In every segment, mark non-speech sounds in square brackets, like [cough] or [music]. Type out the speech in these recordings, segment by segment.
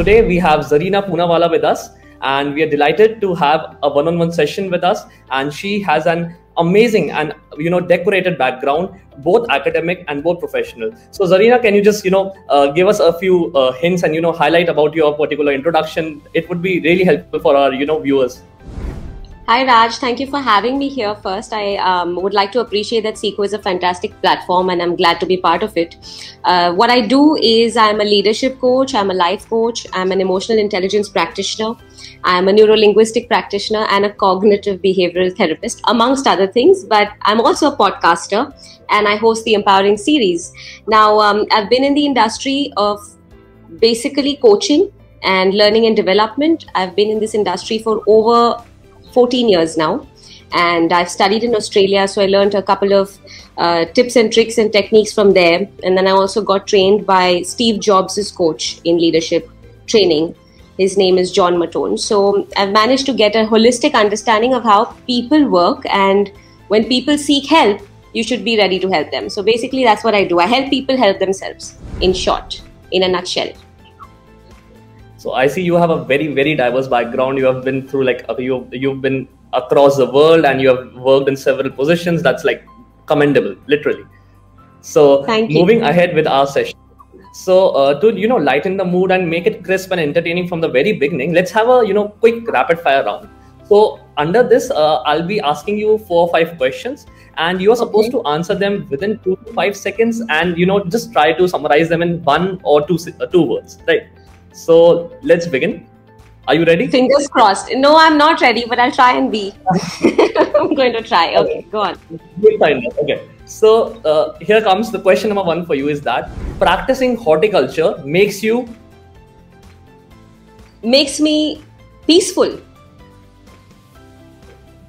today we have Zarina Poonawalla with us, and we are delighted to have a one-on-one session with us. And she has an amazing and you know decorated background, both academic and both professional. So Zarina, can you just you know uh, give us a few uh, hints and you know highlight about your particular introduction? It would be really helpful for our you know viewers. Hi Raj, thank you for having me here first. I um, would like to appreciate that Seekho is a fantastic platform and I'm glad to be part of it. Uh, what I do is I'm a leadership coach, I'm a life coach, I'm an emotional intelligence practitioner, I'm a neuro-linguistic practitioner and a cognitive behavioral therapist, amongst other things. But I'm also a podcaster and I host the Empowering series. Now, um, I've been in the industry of basically coaching and learning and development. I've been in this industry for over 14 years now. And I've studied in Australia, so I learned a couple of uh, tips and tricks and techniques from there. And then I also got trained by Steve Jobs' coach in leadership training. His name is John Mattone. So I've managed to get a holistic understanding of how people work. And when people seek help, you should be ready to help them. So basically, that's what I do. I help people help themselves, in short, in a nutshell. So I see you have a very very diverse background. You have been through like you you've been across the world and you have worked in several positions. That's like commendable, literally. So moving ahead with our session. So uh, to you know lighten the mood and make it crisp and entertaining from the very beginning, let's have a you know quick rapid fire round. So under this, uh, I'll be asking you four or five questions, and you are supposed okay. to answer them within two to five seconds, and you know just try to summarize them in one or two uh, two words, right? So let's begin. Are you ready? Fingers crossed. No, I'm not ready, but I'll try and be. [laughs] [laughs] I'm going to try. Okay, go on. Fine. Okay. So uh, here comes the question number one for you is that practicing horticulture makes you makes me peaceful.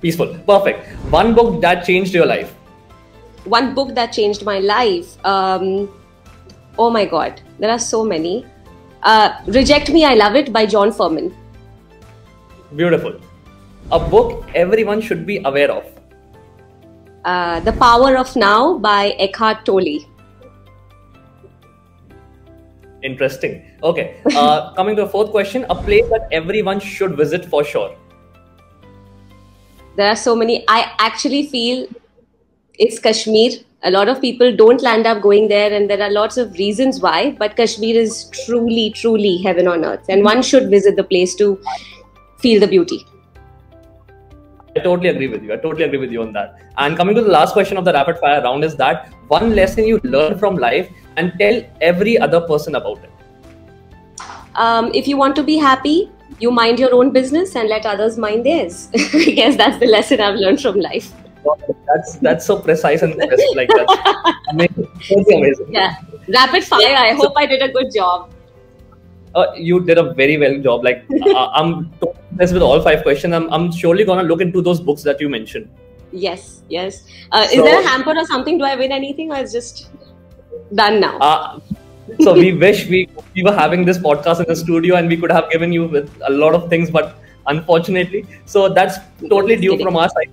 Peaceful. Perfect. One book that changed your life. One book that changed my life. Um, oh my God, there are so many. Uh, Reject Me, I Love It by John Fuhrman. Beautiful. A book everyone should be aware of. Uh, the Power of Now by Eckhart Tolle. Interesting. Okay. Uh, [laughs] coming to the fourth question, a place that everyone should visit for sure. There are so many. I actually feel it's Kashmir a lot of people don't land up going there and there are lots of reasons why but kashmir is truly truly heaven on earth and one should visit the place to feel the beauty. I totally agree with you. I totally agree with you on that. And coming to the last question of the rapid fire round is that one lesson you learn from life and tell every other person about it. Um, if you want to be happy you mind your own business and let others mind theirs. [laughs] I guess that's the lesson i've learned from life that's that's so precise and crisp. Like that's amazing. amazing. Yeah, rapid fire. I hope I did a good job. Uh, you did a very well job. Like uh, I'm impressed with all five questions. I'm I'm surely gonna look into those books that you mentioned. Yes, yes. Uh, so, is there a hamper or something? Do I win anything, or is just done now? Uh, so we [laughs] wish we we were having this podcast in the studio and we could have given you with a lot of things, but unfortunately. So that's totally due from our side.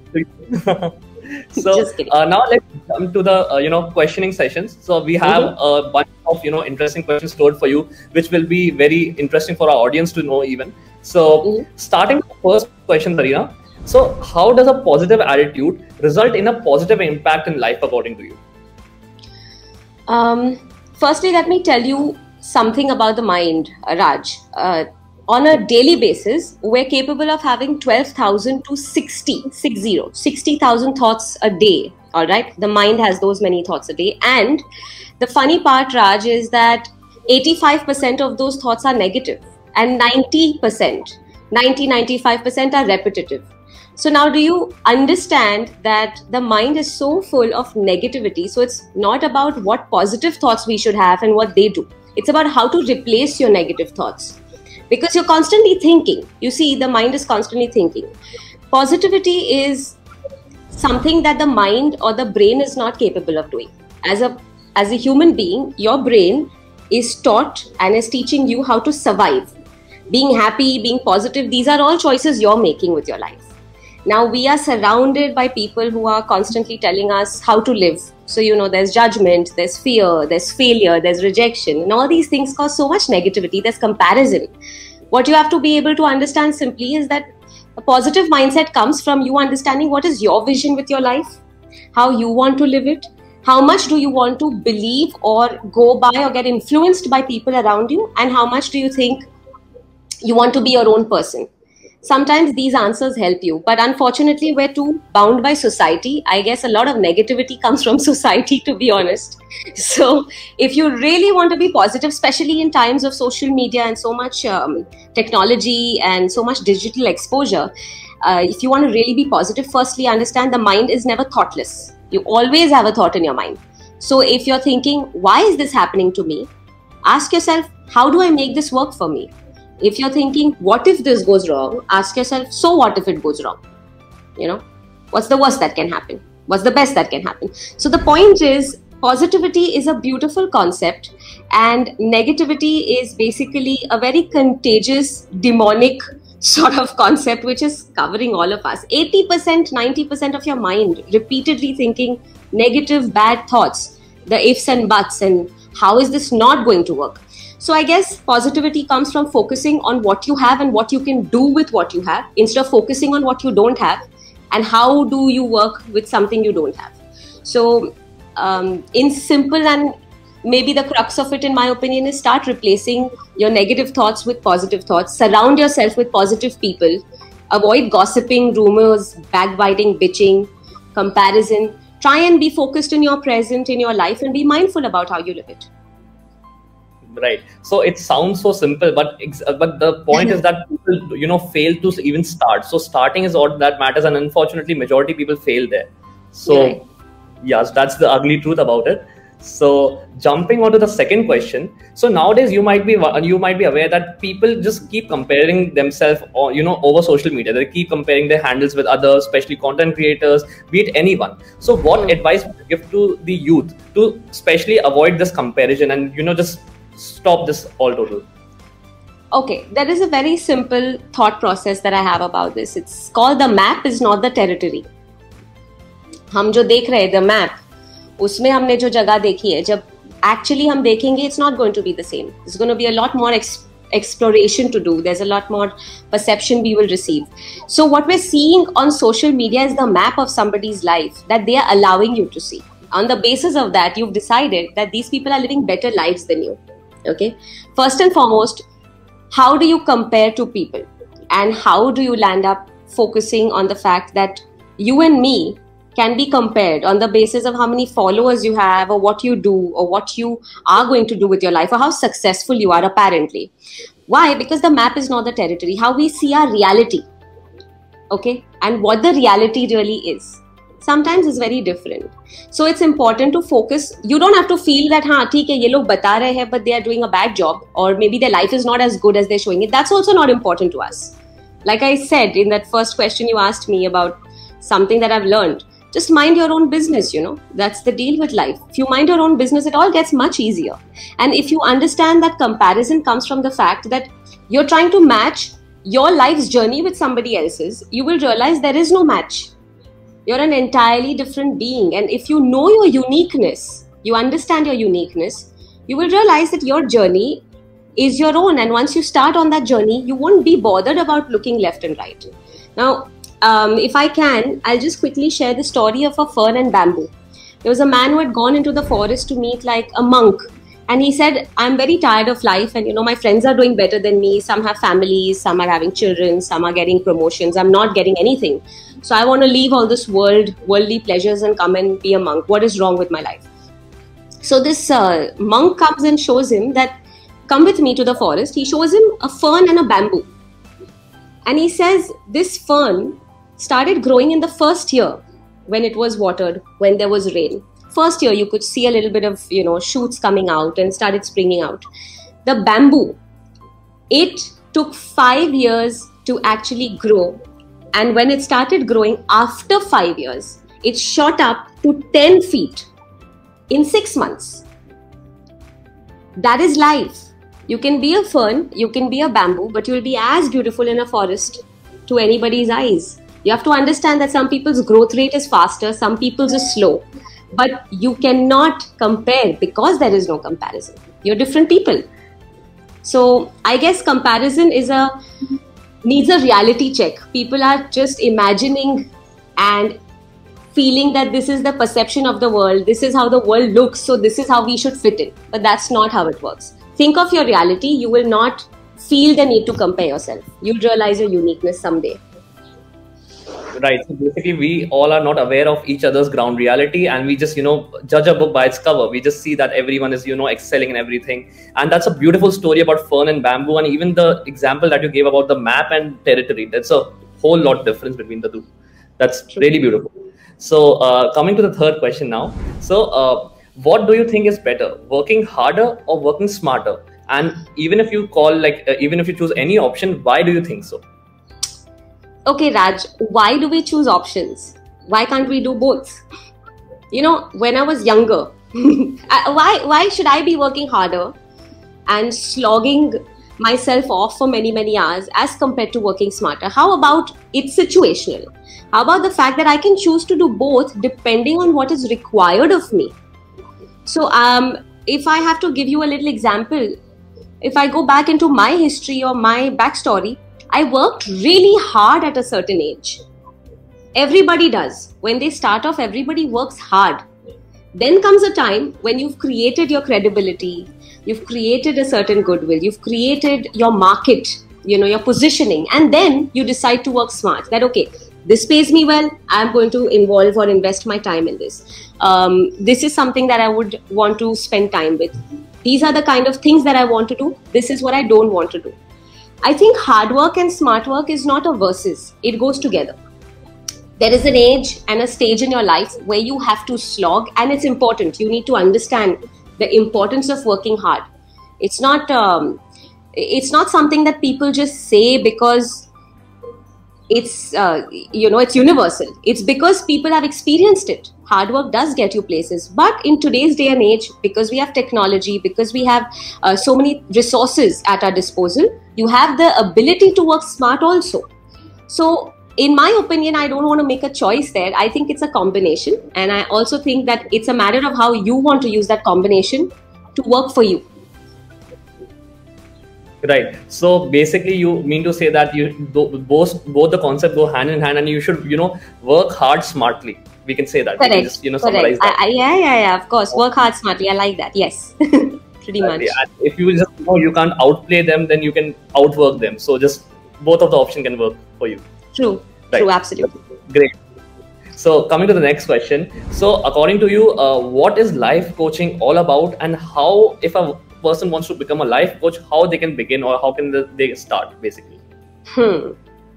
[laughs] so uh, now let's come to the uh, you know questioning sessions. So we have mm-hmm. a bunch of you know interesting questions stored for you, which will be very interesting for our audience to know even. So mm-hmm. starting first question, Zarina. So how does a positive attitude result in a positive impact in life according to you? Um, firstly, let me tell you something about the mind, Raj. Uh, on a daily basis, we're capable of having 12,000 to 60, 60, 60,000 thoughts a day. All right. The mind has those many thoughts a day. And the funny part, Raj, is that 85% of those thoughts are negative and 90%, 90, 95% are repetitive. So now, do you understand that the mind is so full of negativity? So it's not about what positive thoughts we should have and what they do. It's about how to replace your negative thoughts because you're constantly thinking. You see, the mind is constantly thinking. Positivity is something that the mind or the brain is not capable of doing. As a as a human being, your brain is taught and is teaching you how to survive. Being happy, being positive, these are all choices you're making with your life. now we are surrounded by people who are constantly telling us how to live so you know there's judgment there's fear there's failure there's rejection and all these things cause so much negativity there's comparison what you have to be able to understand simply is that a positive mindset comes from you understanding what is your vision with your life how you want to live it how much do you want to believe or go by or get influenced by people around you and how much do you think you want to be your own person sometimes these answers help you but unfortunately we're too bound by society. I guess a lot of negativity [laughs] comes from society to be honest. So if you really want to be positive especially in times of social media and so much um, technology and so much digital exposure uh, if you want to really be positive firstly understand the mind is never thoughtless. You always have a thought in your mind. So if you're thinking why is this happening to me? Ask yourself how do i make this work for me if you're thinking what if this goes wrong? Ask yourself so what if it goes wrong? You know what's the worst that can happen? What's the best that can happen? So the point is positivity is a beautiful concept and negativity is basically a very contagious demonic [laughs] sort of concept which is covering all of us. 80% 90% of your mind repeatedly thinking negative bad thoughts the ifs and buts and how is this not going to work so I guess positivity comes from focusing on what you have and what you can do with what you have instead of focusing on what you don't have and how do you work with something you don't have. So um, in simple and maybe the crux of it in my opinion is start replacing your negative thoughts with positive thoughts. Surround yourself with positive people. Avoid gossiping rumors backbiting bitching comparison. Try and be focused in your present in your life and be mindful about how you live it right? So it sounds so simple but but the point is that people you know fail to even start. So starting is all that matters and unfortunately majority people fail there. So right. yes that's the ugly truth about it. So jumping on to the second question so nowadays you might be you might be aware that people just keep comparing themselves or you know over social media. They keep comparing their handles with others especially content creators be it anyone. So what mm. advice would you give to the youth to especially avoid this comparison and you know just stop this all total? Okay, there is a very simple thought process that I have about this. It's called the map is not the territory. हम जो देख रहे हैं the map उसमें हमने जो जगह देखी है जब एक्चुअली हम देखेंगे it's not going to be the same it's going to be a lot more exploration to do there's a lot more perception we will receive so what we're seeing on social media is the map of somebody's life that they are allowing you to see on the basis of that you've decided that these people are living better lives than you okay? First and foremost how do you compare to people? And how do you land up focusing on the fact that you and me can be compared on the basis of how many followers you have or what you do or what you are going to do with your life or how successful you are apparently? Why? Because the map is not the territory. How we see our reality. Okay? And what the reality really is sometimes is very different. So it's important to focus. You don't have to feel that, हाँ ठीक है ये लोग बता रहे हैं, but they are doing a bad job, or maybe their life is not as good as they're showing it. That's also not important to us. Like I said in that first question you asked me about something that I've learned. Just mind your own business, you know. That's the deal with life. If you mind your own business, it all gets much easier. And if you understand that comparison comes from the fact that you're trying to match your life's journey with somebody else's, you will realize there is no match you're an entirely different being. And if you know your uniqueness, you understand your uniqueness, you will realize that your journey is your own. And once you start on that journey, you won't be bothered about looking left and right. Now, um, if I can, I'll just quickly share the story of a fern and bamboo. There was a man who had gone into the forest to meet like a monk and he said i'm very tired of life and you know my friends are doing better than me some have families some are having children some are getting promotions i'm not getting anything so i want to leave all this world worldly pleasures and come and be a monk. What is wrong with my life? So this uh, monk comes and shows him that come with me to the forest. He shows him a fern and a bamboo. And he says this fern started growing in the first year when it was watered when there was rain. First year you could see a little bit of you know shoots coming out and started springing out. The bamboo it took 5 years to actually grow and when it started growing after 5 years it shot up to 10 feet in 6 months that is life you can be a fern you can be a bamboo but you will be as beautiful in a forest to anybody's eyes You have to understand that some people's growth rate is faster, some people's is slow. But you cannot compare because there is no comparison. You're different people. So I guess comparison is a needs a reality check. People are just imagining and feeling that this is the perception of the world, this is how the world looks, so this is how we should fit in. But that's not how it works. Think of your reality, you will not feel the need to compare yourself. You'll realize your uniqueness someday right. So basically we all are not aware of each other's ground reality and we just you know judge a book by its cover. We just see that everyone is you know excelling in everything. And that's a beautiful story about fern and bamboo and even the example that you gave about the map and territory. That's a whole lot difference between the two. That's really beautiful. So uh, coming to the third question now. So uh, what do you think is better working harder or working smarter? And even if you call like uh, even if you choose any option why do you think so okay, Raj, why do we choose options? Why can't we do both? You know, when I was younger, [laughs] why why should I be working harder and slogging myself off for many many hours as compared to working smarter? How about it's situational? How about the fact that I can choose to do both depending on what is required of me? So, um, if I have to give you a little example, if I go back into my history or my backstory, I worked really hard at a certain age. Everybody does. When they start off, everybody works hard. Then comes a time when you've created your credibility, you've created a certain goodwill, you've created your market, you know, your positioning, and then you decide to work smart. That, okay, this pays me well, I'm going to involve or invest my time in this. Um, this is something that I would want to spend time with. These are the kind of things that I want to do. This is what I don't want to do I think hard work and smart work is not a versus, it goes together. There is an age and a stage in your life where you have to slog, and it's important. You need to understand the importance of working hard. It's not um, it's not something that people just say because it's uh, you know it's universal. It's because people have experienced it. Hard work does get you places. But in today's day and age because we have technology because we have uh, so many resources at our disposal you have the ability to work smart also. So in my opinion i don't want to make a choice there. I think it's a combination. And i also think that it's a matter of how you want to use that combination to work for you right. So basically you mean to say that you both both the concept go hand in hand and you should you know work hard smartly. We can say that. Correct. just, you know summarize that. I, I, yeah yeah yeah of course. Work hard smartly. I like that. Yes. [laughs] Pretty much. If you just you know you can't outplay them then you can outwork them. So just both of the option can work for you. True. Right. true. Absolutely. Great. So coming to the next question. So according to you uh, what is life coaching all about and how if a person wants to become a life coach, how they can begin or how can they start basically? Hmm.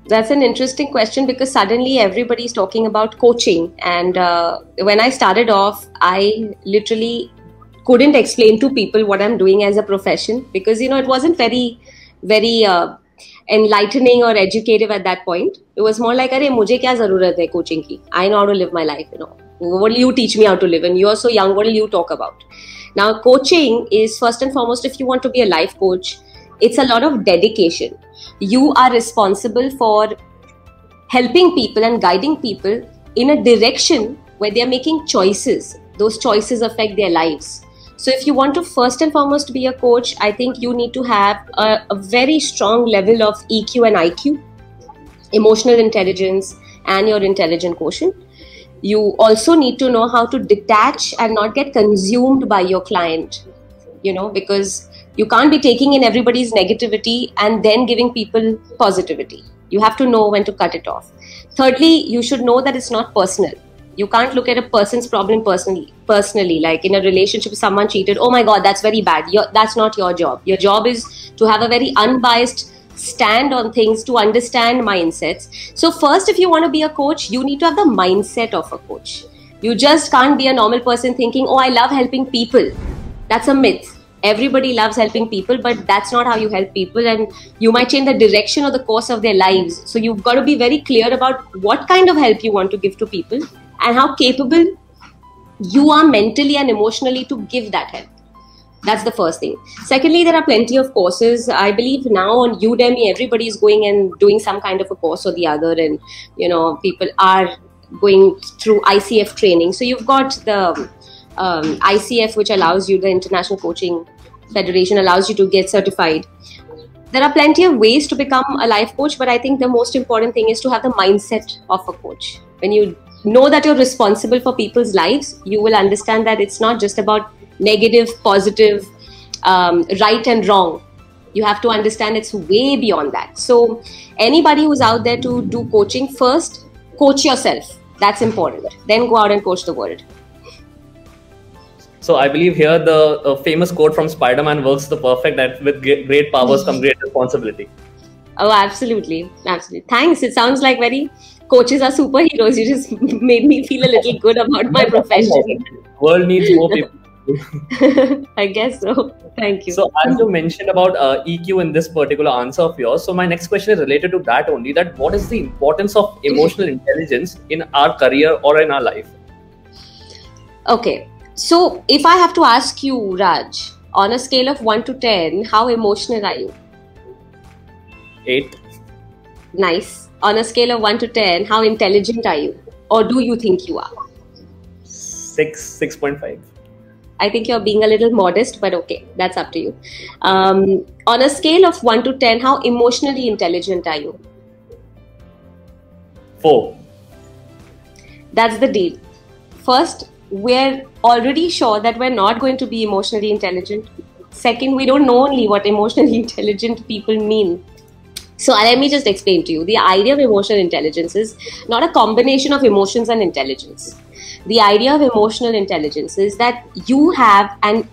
That's an interesting question because suddenly everybody is talking about coaching. And uh, when I started off, I literally couldn't explain to people what I'm doing as a profession because, you know, it wasn't very, very uh, enlightening or educative at that point. It was more like, "Arey, mujhe kya zarurat hai coaching ki? I know how to live my life. You know, what will you teach me how to live? And you're so young. What will you talk about?" Now, coaching is first and foremost, if you want to be a life coach, it's a lot of dedication. You are responsible for helping people and guiding people in a direction where they are making choices. Those choices affect their lives. So, if you want to first and foremost be a coach, I think you need to have a, a very strong level of EQ and IQ, emotional intelligence, and your intelligent quotient you also need to know how to detach and not get consumed by your client you know because you can't be taking in everybody's negativity and then giving people positivity. You have to know when to cut it off. Thirdly you should know that it's not personal. You can't look at a person's problem personally personally like in a relationship someone cheated oh my god that's very bad. That's not your job. Your job is to have a very unbiased stand on things to understand mindsets. So, first, if you want to be a coach, you need to have the mindset of a coach. You just can't be a normal person thinking, oh, I love helping people. That's a myth. Everybody loves helping people, but that's not how you help people. And you might change the direction or the course of their lives. So, you've got to be very clear about what kind of help you want to give to people and how capable you are mentally and emotionally to give that help that's the first thing. Secondly there are plenty of courses. I believe now on udemy everybody is going and doing some kind of a course or the other and you know people are going through icf training. So you've got the um, icf which allows you the international coaching federation allows you to get certified. There are plenty of ways to become a life coach but i think the most important thing is to have the mindset of a coach. When you know that you're responsible for people's lives you will understand that it's not just about negative, positive, um, right and wrong. You have to understand it's way beyond that. So, anybody who's out there to do coaching, first coach yourself. That's important. Then go out and coach the world. So I believe here the uh, famous quote from Spider-Man works the perfect that with great powers come great responsibility. Oh, absolutely, absolutely. Thanks. It sounds like very coaches are superheroes. You just [laughs] made me feel a little good about my [laughs] profession. World needs more people [laughs] I guess so. Thank you. So, as you mentioned about uh, EQ in this particular answer of yours, so my next question is related to that only. That what is the importance of emotional [laughs] intelligence in our career or in our life? Okay, so if I have to ask you, Raj, on a scale of one to ten, how emotional are you? Eight. Nice. On a scale of one to ten, how intelligent are you, or do you think you are? Six. Six point five. I think you're being a little modest, but okay, that's up to you. Um, on a scale of 1 to 10, how emotionally intelligent are you? 4. That's the deal. First, we're already sure that we're not going to be emotionally intelligent. Second, we don't know only what emotionally [laughs] intelligent people mean. So let me just explain to you. The idea of emotional intelligence is not a combination of emotions and intelligence the idea of emotional intelligence is that you have an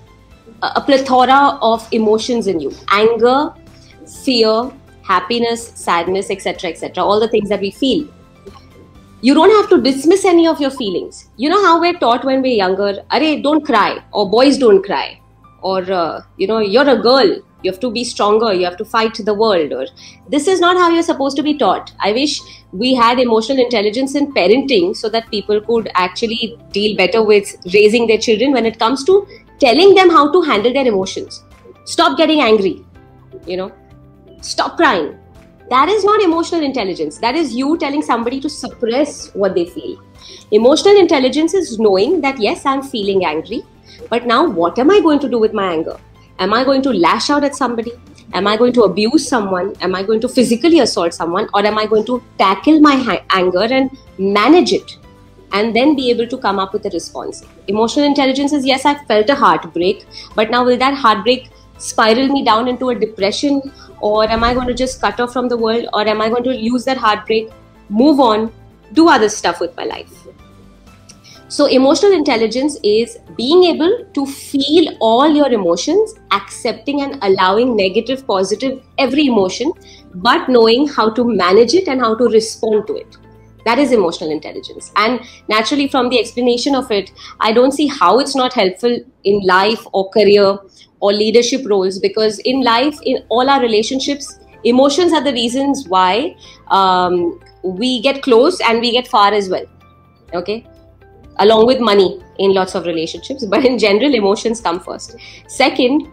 a plethora of emotions in you. Anger fear happiness sadness etc etc all the things that we feel. You don't have to dismiss any of your feelings. You know how we're taught when we're younger Are don't cry or boys don't cry or uh, you know you're a girl you have to be stronger. You have to fight the world. Or this is not how you're supposed to be taught. I wish we had emotional intelligence in parenting so that people could actually deal better with raising their children when it comes to telling them how to handle their emotions. Stop getting angry. You know stop crying. That is not emotional intelligence. That is you telling somebody to suppress what they feel. Emotional intelligence is knowing that yes i'm feeling angry but now what am i going to do with my anger Am I going to lash out at somebody? Am I going to abuse someone? Am I going to physically assault someone? Or am I going to tackle my ha- anger and manage it? And then be able to come up with a response. Emotional intelligence is yes, I felt a heartbreak, but now will that heartbreak spiral me down into a depression? Or am I going to just cut off from the world? Or am I going to use that heartbreak, move on, do other stuff with my life? So, emotional intelligence is being able to feel all your emotions, accepting and allowing negative, positive, every emotion, but knowing how to manage it and how to respond to it. That is emotional intelligence. And naturally, from the explanation of it, I don't see how it's not helpful in life or career or leadership roles because in life, in all our relationships, emotions are the reasons why um, we get close and we get far as well. Okay along with money in lots of relationships but in general emotions come first. Second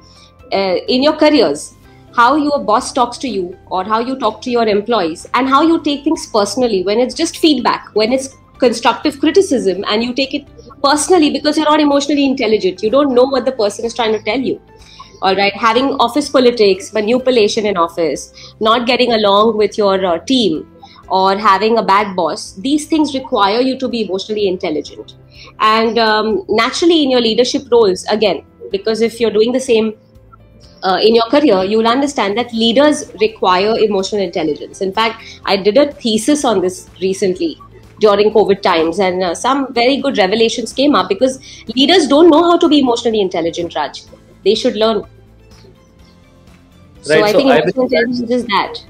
uh, in your careers how your boss talks to you or how you talk to your employees and how you take things personally when it's just feedback when it's constructive criticism and you take it personally because you're not emotionally intelligent. You don't know what the person is trying to tell you. All right having office politics manipulation in office not getting along with your uh, team or having a bad boss, these things require you to be emotionally intelligent. And um, naturally, in your leadership roles, again, because if you're doing the same uh, in your career, you'll understand that leaders require emotional intelligence. In fact, I did a thesis on this recently during COVID times, and uh, some very good revelations came up because leaders don't know how to be emotionally intelligent, Raj. They should learn. Right, so I so think emotional intelligence is that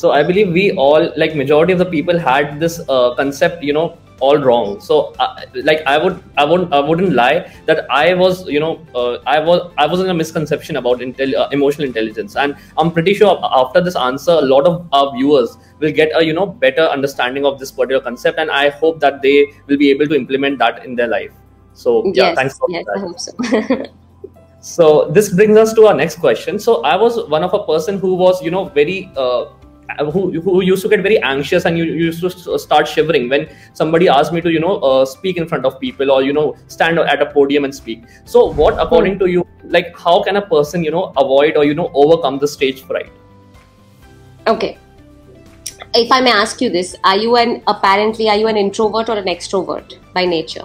so i believe we all like majority of the people had this uh, concept you know all wrong. So uh, like i would i wouldn't i wouldn't lie that i was you know uh, i was i was in a misconception about intel- uh, emotional intelligence. And i'm pretty sure after this answer a lot of our viewers will get a you know better understanding of this particular concept. And i hope that they will be able to implement that in their life. So yeah yes, thanks for yes, that. i hope so. [laughs] So this brings us to our next question. So i was one of a person who was you know very uh, who, who used to get very anxious and you, you used to start shivering when somebody asked me to you know uh, speak in front of people or you know stand at a podium and speak. So what according mm. to you like how can a person you know avoid or you know overcome the stage fright? Okay. If i may ask you this are you an apparently are you an introvert or an extrovert by nature?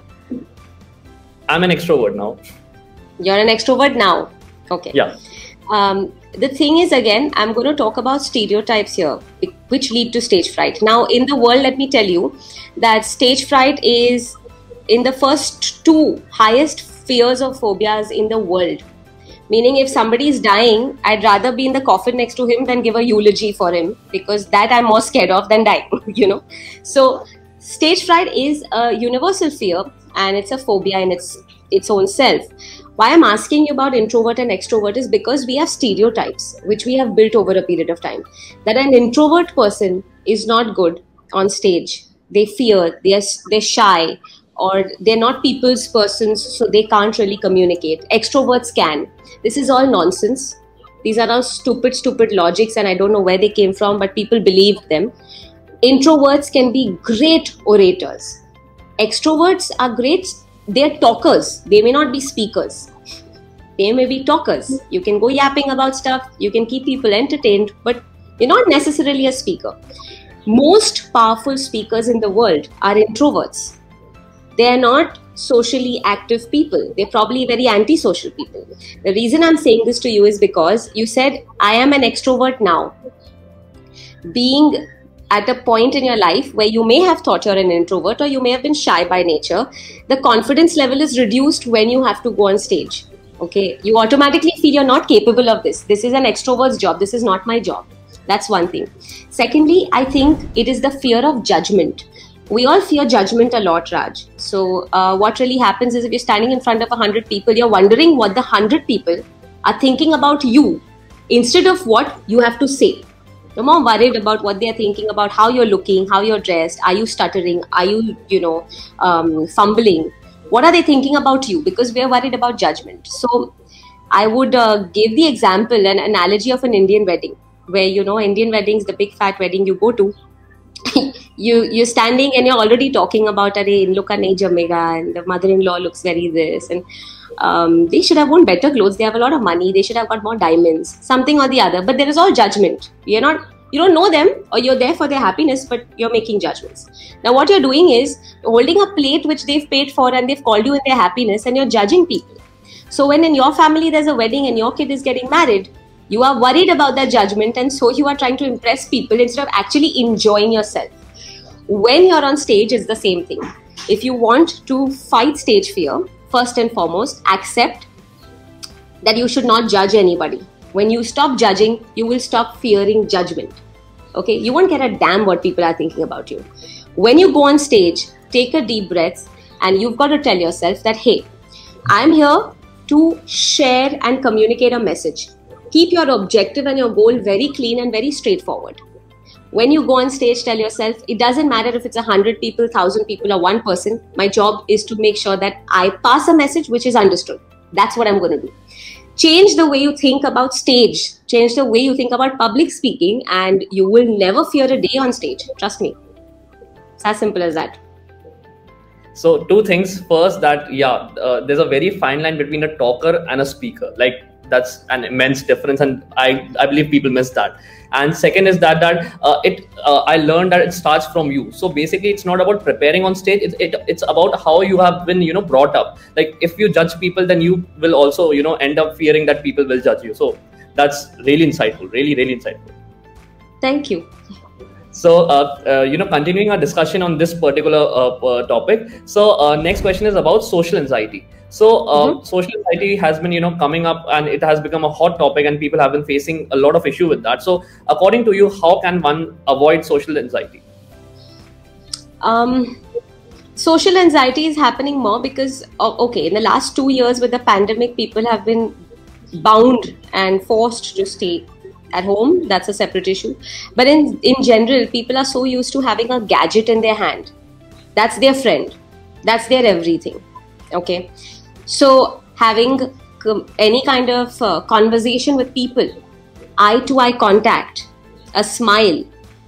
I'm an extrovert now. You're an extrovert now. Okay. Yeah. Um, the thing is again i'm going to talk about stereotypes here which lead to stage fright. Now in the world let me tell you that stage fright is in the first two highest fears or phobias in the world. Meaning if somebody is dying i'd rather be in the coffin next to him than give a eulogy for him because that i'm more scared of than dying [laughs] you know? So stage fright is a universal fear and it's a phobia in its its own self why i'm asking you about introvert and extrovert is because we have stereotypes which we have built over a period of time that an introvert person is not good on stage. They fear they're they're shy or they're not people's persons so they can't really communicate. Extroverts can. This is all nonsense. These are all stupid stupid logics and i don't know where they came from but people believe them. Introverts can be great orators. Extroverts are great they're talkers. They may not be speakers. They may be talkers. You can go yapping about stuff. You can keep people entertained but you're not necessarily a speaker. Most powerful speakers in the world are introverts. They are not socially active people. They're probably very antisocial people. The reason i'm saying this to you is because you said i am an extrovert now. Being at a point in your life where you may have thought you're an introvert or you may have been shy by nature, the confidence level is reduced when you have to go on stage. Okay, you automatically feel you're not capable of this. This is an extrovert's job. This is not my job. That's one thing. Secondly, I think it is the fear of judgment. We all fear judgment a lot, Raj. So, uh, what really happens is if you're standing in front of a hundred people, you're wondering what the hundred people are thinking about you instead of what you have to say you're more worried about what they're thinking about how you're looking how you're dressed are you stuttering are you you know um, fumbling? What are they thinking about you? Because we're worried about judgment. So i would uh, give the example an analogy of an indian wedding where you know indian weddings the big fat wedding you go to [laughs] you you're standing and you're already talking about a look at jamega and the mother-in-law looks very this and um, they should have worn better clothes. They have a lot of money. They should have got more diamonds, something or the other. But there is all judgment. You're not, you don't know them, or you're there for their happiness, but you're making judgments. Now, what you're doing is holding a plate which they've paid for and they've called you in their happiness, and you're judging people. So when in your family there's a wedding and your kid is getting married, you are worried about that judgment, and so you are trying to impress people instead of actually enjoying yourself. When you're on stage, it's the same thing. If you want to fight stage fear, first and foremost, accept that you should not judge anybody. When you stop judging, you will stop fearing judgment. Okay, you won't get a damn what people are thinking about you. When you go on stage, take a deep breath and you've got to tell yourself that, hey, I'm here to share and communicate a message. Keep your objective and your goal very clean and very straightforward when you go on stage tell yourself it doesn't matter if it's a 100 people 1000 people or one person. My job is to make sure that i pass a message which is understood. That's what i'm going to do. Change the way you think about stage. Change the way you think about public speaking and you will never fear a day on stage. Trust me. It's as simple as that. So two things. First that yeah uh, there's a very fine line between a talker and a speaker. Like that's an immense difference and i i believe people miss that. And second is that that uh, it uh, i learned that it starts from you. So basically it's not about preparing on stage it, it, it's about how you have been you know brought up. Like if you judge people then you will also you know end up fearing that people will judge you. So that's really insightful really really insightful. Thank you. So, uh, uh, you know, continuing our discussion on this particular uh, uh topic. So, uh, next question is about social anxiety. So, uh, mm-hmm. social anxiety has been, you know, coming up, and it has become a hot topic, and people have been facing a lot of issue with that. So, according to you, how can one avoid social anxiety? Um, social anxiety is happening more because, okay, in the last two years with the pandemic, people have been bound and forced to stay at home that's a separate issue but in in general people are so used to having a gadget in their hand that's their friend that's their everything okay so having any kind of uh, conversation with people, eye to eye contact, a smile,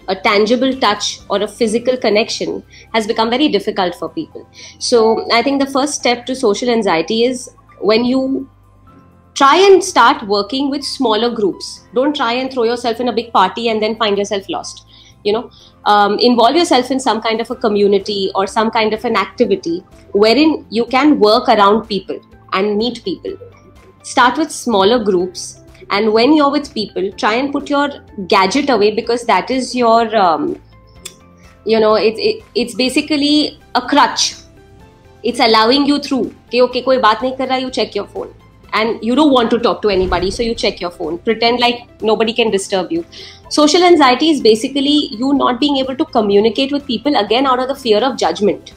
a tangible touch, or a physical connection has become very difficult for people. So, I think the first step to social anxiety is when you try and start working with smaller groups. Don't try and throw yourself in a big party and then find yourself lost. You know, um, involve yourself in some kind of a community or some kind of an activity wherein you can work around people and meet people. Start with smaller groups and when you're with people try and put your gadget away because that is your um, you know it, it, it's basically a crutch it's allowing you through okay okay koi baat nahi kar raha you check your phone and you don't want to talk to anybody so you check your phone pretend like nobody can disturb you social anxiety is basically you not being able to communicate with people again out of the fear of judgment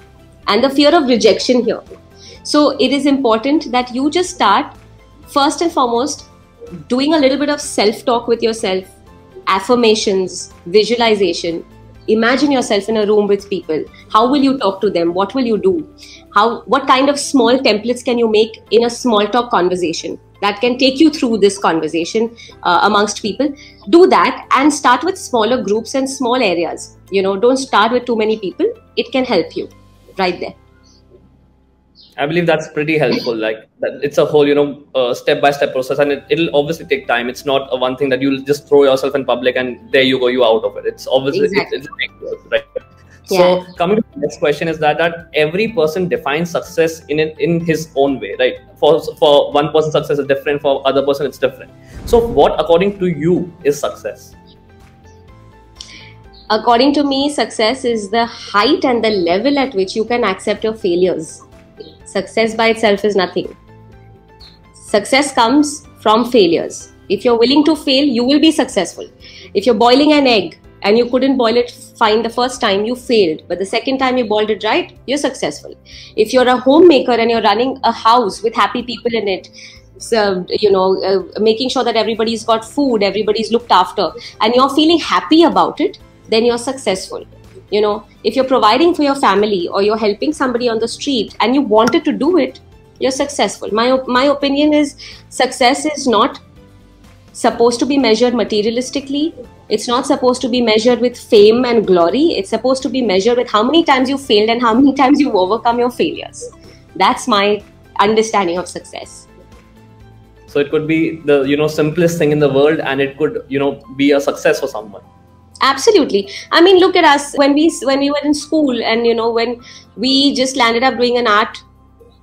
and the fear of rejection here so it is important that you just start first and foremost doing a little bit of self talk with yourself, affirmations, visualization. Imagine yourself in a room with people. How will you talk to them? What will you do? How what kind of small templates can you make in a small talk conversation that can take you through this conversation uh, amongst people? Do that and start with smaller groups and small areas. You know, don't start with too many people. It can help you right there. I believe that's pretty helpful. Like that it's a whole, you know, step by step process, and it, will obviously take time. It's not a one thing that you'll just throw yourself in public and there you go, you out of it. It's obviously exactly. it, it's right. Yeah. So coming to the next question is that that every person defines success in it in his own way, right? For for one person, success is different. For other person, it's different. So what, according to you, is success? According to me, success is the height and the level at which you can accept your failures Success by itself is nothing. Success comes from failures. If you're willing to fail, you will be successful. If you're boiling an egg and you couldn't boil it fine the first time, you failed. But the second time you boiled it right, you're successful. If you're a homemaker and you're running a house with happy people in it, so, you know, uh, making sure that everybody's got food, everybody's looked after, and you're feeling happy about it, then you're successful you know if you're providing for your family or you're helping somebody on the street and you wanted to do it you're successful. My my opinion is success is not supposed to be measured materialistically. It's not supposed to be measured with fame and glory. It's supposed to be measured with how many times you failed and how many [laughs] times you've overcome your failures. That's my understanding of success. So it could be the you know simplest thing in the world and it could you know be a success for someone absolutely. I mean look at us. When we when we were in school and you know when we just landed up doing an art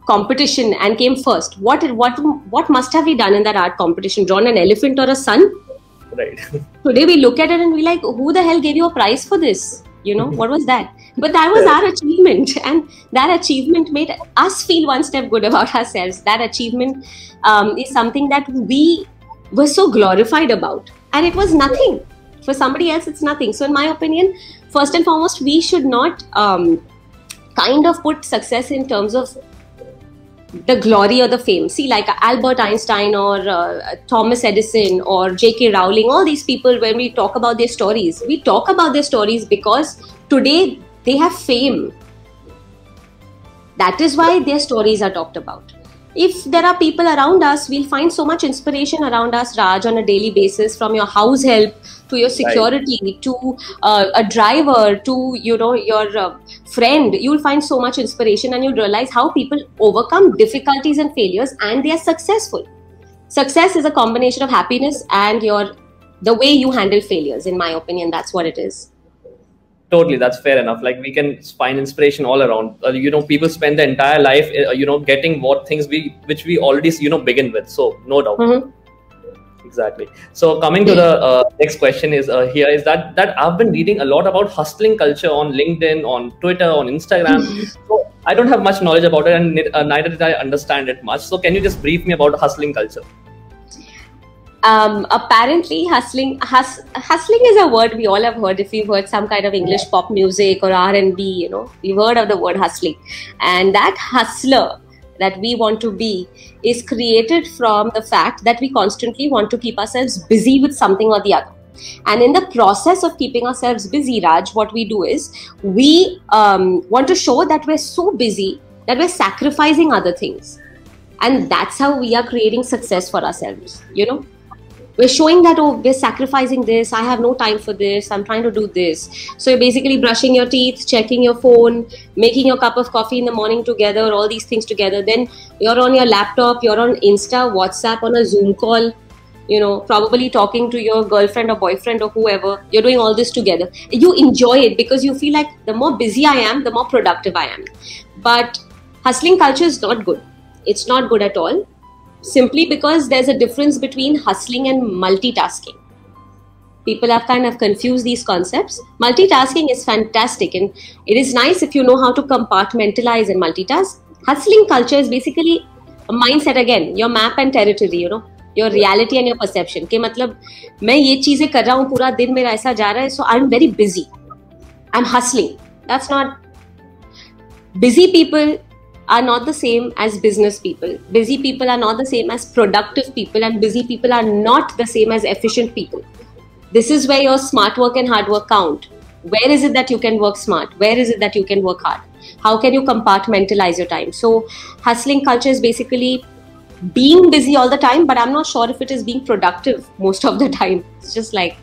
competition and came first what what what must have we done in that art competition? Drawn an elephant or a sun? Right. [laughs] Today we look at it and we like who the hell gave you a prize for this? You know what was that? But that was our achievement. [laughs] And that achievement made us feel one step good about ourselves. That achievement um, is something that we were so glorified about. And it was nothing for somebody else it's nothing. So in my opinion first and foremost we should not um, kind of put success in terms of the glory or the fame. See like albert einstein or uh, thomas edison or j.k rowling all these people when we talk about their stories we talk about their stories because today they have fame. That is why their stories are talked about. If there are people around us, we'll find so much inspiration around us, Raj, on a daily basis, from your house help to your security right. to uh, a driver to you know your uh, friend. You'll find so much inspiration, and you'll realize how people overcome difficulties and failures, and they are successful. Success is a combination of happiness and your the way you handle failures. In my opinion, that's what it is totally that's fair enough like we can find inspiration all around uh, you know people spend the entire life uh, you know getting what things we which we already you know begin with so no doubt mm-hmm. Exactly. So coming to the uh, next question is uh, here is that that i've been reading a lot about hustling culture on linkedin on twitter on instagram. [laughs] So i don't have much knowledge about it and uh, neither did i understand it much. So can you just brief me about hustling culture? Um, apparently hustling hus, hustling is a word we all have heard. If we've heard some kind of english pop music or r&b you know we've heard of the word hustling. And that hustler that we want to be is created from the fact that we constantly want to keep ourselves busy with something or the other. And in the process of keeping ourselves busy raj what we do is we um, want to show that we're so busy that we're sacrificing other things. And that's how we are creating success for ourselves you know we're showing that oh we're sacrificing this. I have no time for this. I'm trying to do this. So you're basically brushing your teeth checking your phone making your cup of coffee in the morning together all these things together. Then you're on your laptop you're on insta whatsapp on a zoom call you know probably talking to your girlfriend or boyfriend or whoever. You're doing all this together. You enjoy it because you feel like the more busy i am the more productive i am. But hustling culture is not good. It's not good at all simply because there's a difference between hustling and multitasking people have kind of confused these concepts multitasking is fantastic and it is nice if you know how to compartmentalize and multitask hustling culture is basically a mindset again your map and territory you know your reality and your perception के मतलब मैं ये चीजें कर रहा हूँ पूरा दिन मेरा ऐसा जा रहा है सो I am very busy I am hustling that's not busy people are not the same as business people. Busy people are not the same as productive people and busy people are not the same as efficient people. This is where your smart work and hard work count. Where is it that you can work smart? Where is it that you can work hard? How can you compartmentalize your time? So hustling culture is basically being busy all the time, but I'm not sure if it is being productive most of the [laughs] time. It's just like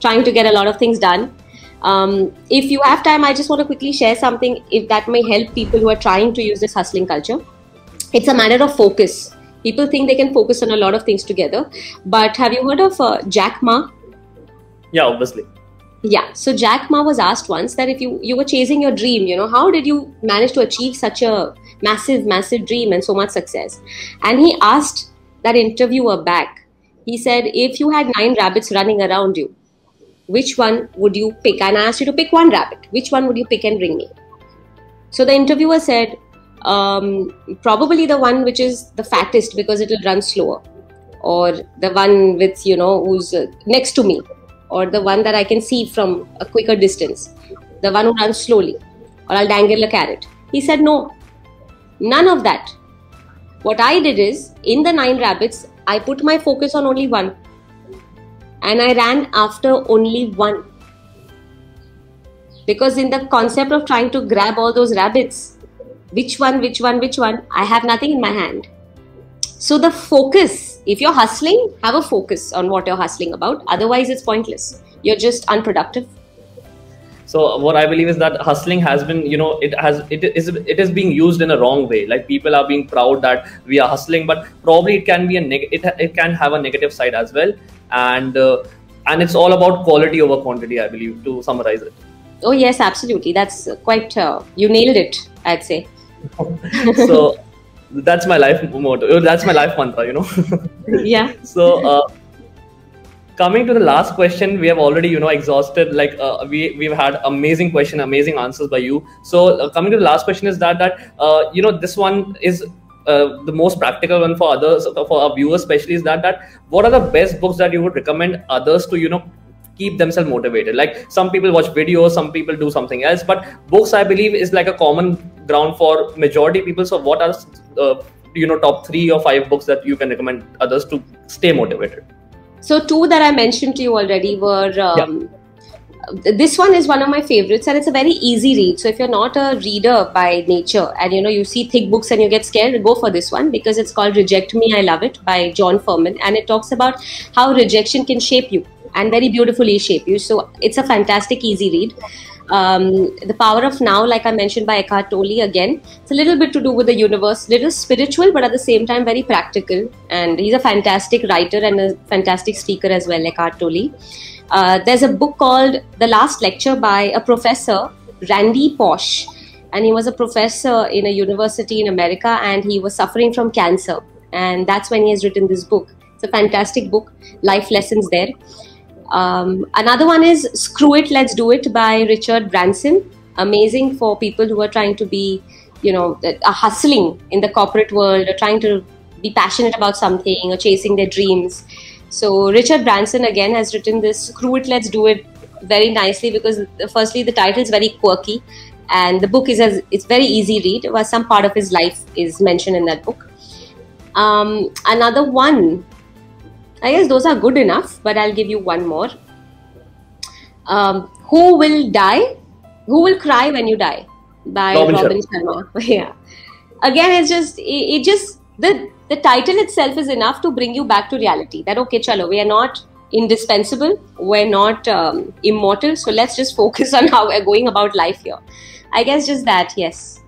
trying to get a lot of things done. Um, if you have time, I just want to quickly share something if that may help people who are trying to use this hustling culture. It's a matter of focus. People think they can focus on a lot of things together, but have you heard of uh, Jack Ma? Yeah, obviously. Yeah. So Jack Ma was asked once that if you you were chasing your dream, you know, how did you manage to achieve such a massive, massive dream and so much success. And he asked that interviewer back, he said, if you had nine rabbits running around you, which one would you pick? And I asked you to pick one rabbit. Which one would you pick and bring me? So the interviewer said, um, probably the one which is the fattest because it will run slower, or the one with, you know, who's uh, next to me, or the one that I can see from a quicker distance, the one who runs slowly, or I'll dangle a carrot. He said, no, None of that. What I did is, in the nine rabbits, I put my focus on only one. And I ran after only one. Because in the concept of trying to grab all those rabbits, which one, which one, which one, I have nothing in my hand. So the focus, if you're hustling, have a focus on what you're hustling about. Otherwise, it's pointless. You're just unproductive so what i believe is that hustling has been you know it has it is it is being used in a wrong way. Like people are being proud that we are hustling but probably it can be a neg- it, it can have a negative side as well. And uh, and it's all about quality over quantity i believe to summarize it. Oh yes absolutely. That's quite uh, you nailed it i'd say. [laughs] So that's my life motto. That's my life mantra you know. Yeah. [laughs] So uh, coming to the last question we have already you know exhausted like uh, we we've had amazing question amazing answers by you. So uh, coming to the last question is that that uh, you know this one is uh, the most practical one for others for our viewers especially is that that what are the best books that you would recommend others to you know keep themselves motivated? Like some people watch videos some people do something else but books i believe is like a common ground for majority people. So what are uh, you know top 3 or 5 books that you can recommend others to stay motivated so two that I mentioned to you already were. Um, yeah. This one is one of my favorites, and it's a very easy read. So if you're not a reader by nature, and you know you see thick books and you get scared, go for this one because it's called "Reject Me, I Love It" by John Fuhrman, and it talks about how rejection can shape you and very beautifully shape you. So it's a fantastic, easy read. Um, the power of now, like I mentioned by Eckhart Tolle again, it's a little bit to do with the universe, little spiritual, but at the same time very practical. And he's a fantastic writer and a fantastic speaker as well, Eckhart Tolle. Uh, there's a book called The Last Lecture by a professor, Randy Pausch. And he was a professor in a university in America and he was suffering from cancer. And that's when he has written this book. It's a fantastic book, life lessons there. Um, another one is Screw It, Let's Do It by Richard Branson. Amazing for people who are trying to be, you know, a hustling in the corporate world or trying to be passionate about something or chasing their dreams. So Richard Branson again has written this Screw It, Let's Do It very nicely because firstly the title is very quirky and the book is as it's very easy read. Was some part of his life is mentioned in that book. Um, another one I guess those are good enough, but I'll give you one more. Um, Who Will Die? Who Will Cry When You Die? By Robin, Robin Sharma. [laughs] yeah. Again, it's just, it, it, just the the title itself is enough to bring you back to reality. That okay, chalo, we are not indispensable, we're not um, immortal, so let's just focus on how we're going about life here. I guess just that, yes.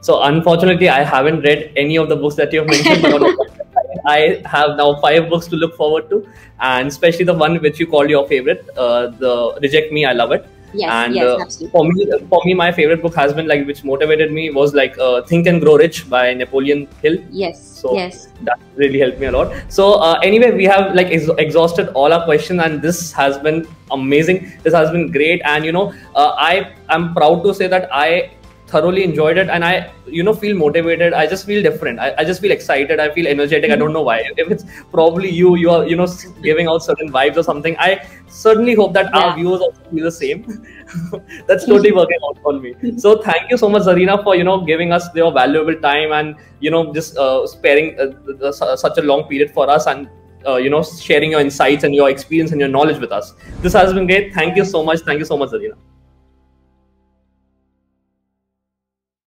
So unfortunately, I haven't read any of the books that you've mentioned. [laughs] I have now five books to look forward to, and especially the one which you called your favorite, uh, the Reject Me. I love it. Yes, and yes, uh, absolutely. for me, for me, my favorite book has been like which motivated me was like uh, Think and Grow Rich by Napoleon Hill. Yes, So yes. that really helped me a lot. So uh, anyway, we have like ex- exhausted all our questions, and this has been amazing. This has been great, and you know, uh, I am proud to say that I thoroughly enjoyed it, and I you know feel motivated. I just feel different. I, I just feel excited. I feel energetic. I don't know why. If it's probably you, you are you know giving out certain vibes or something. I certainly hope that our viewers also feel the same. [laughs] That's totally [laughs] working out for me. So thank you so much, Zarina, for you know giving us your valuable time and you know just uh, sparing uh, su- such a long period for us and uh, you know sharing your insights and your experience and your knowledge with us. This has been great. Thank you so much. Thank you so much, Zarina.